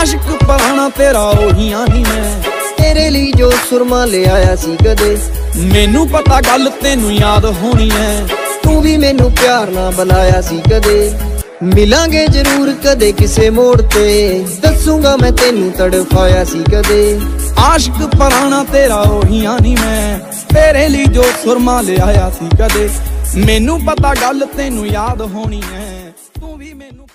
ਆਸ਼ਿਕ ਪਰਾਣਾ ਤੇਰਾ ਉਹੀਆਂ ਨਹੀਂ ਮੈਂ। ਤੇਰੇ ਲਈ ਜੋ ਸੁਰਮਾ ਲਿਆਇਆ ਸੀ ਕਦੇ। ਮੈਨੂੰ ਪਤਾ ਗੱਲ ਤੈਨੂੰ ਯਾਦ ਹੋਣੀ ਐ। ਤੂੰ ਵੀ ਮੈਨੂੰ ਪਿਆਰ ਨਾਲ ਬੁਲਾਇਆ ਸੀ ਕਦੇ। ਮਿਲਾਂਗੇ ਜ਼ਰੂਰ ਕਦੇ ਕਿਸੇ ਮੋੜ ਤੇ। ਦੱਸੂਗਾ ਮੈਂ ਤੈਨੂੰ ਤੜਫਾਇਆ ਸੀ ਕਦੇ। ਆਸ਼ਿਕ ਪਰਾਣਾ ਤੇਰਾ ਉਹੀਆਂ ਨਹੀਂ ਮੈਂ। ਤੇਰੇ ਲਈ ਜੋ ਸੁਰਮਾ ਲਿਆਇਆ ਸੀ ਕਦੇ। ਮੈਨੂੰ ਪਤਾ ਗੱਲ ਤੈਨੂੰ ਯਾਦ ਹੋਣੀ ਐ। ਤੂੰ ਵੀ ਮੈਨੂੰ